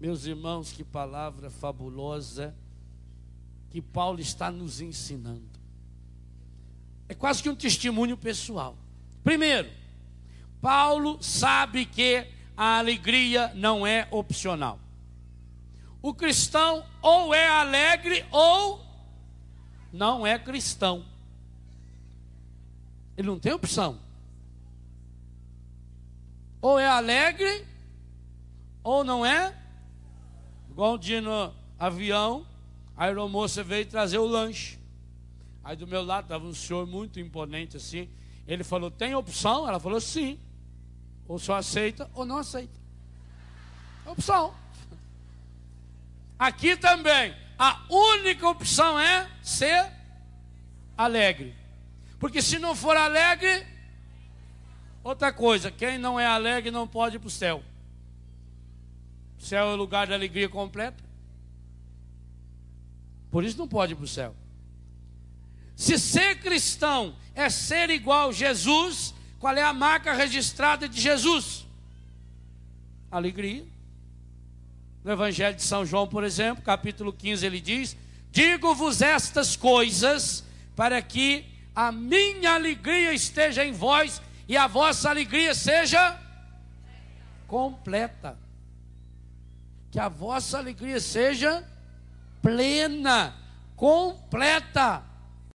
Meus irmãos, que palavra fabulosa que Paulo está nos ensinando. É quase que um testemunho pessoal. Primeiro, Paulo sabe que a alegria não é opcional. O cristão ou é alegre ou não é cristão. Ele não tem opção. Ou é alegre ou não é. Igual um dia no avião, a aeromoça veio trazer o lanche. Aí do meu lado estava um senhor muito imponente assim. Ele falou: tem opção? Ela falou: sim. Ou só aceita ou não aceita. Opção. Aqui também, a única opção é ser alegre. Porque se não for alegre, outra coisa, quem não é alegre não pode ir para o céu. O céu é o lugar da alegria completa. Por isso não pode ir para o céu. Se ser cristão é ser igual a Jesus, qual é a marca registrada de Jesus? Alegria. No Evangelho de São João, por exemplo, capítulo 15, ele diz: Digo-vos estas coisas para que a minha alegria esteja em vós e a vossa alegria seja completa. Que a vossa alegria seja plena, completa.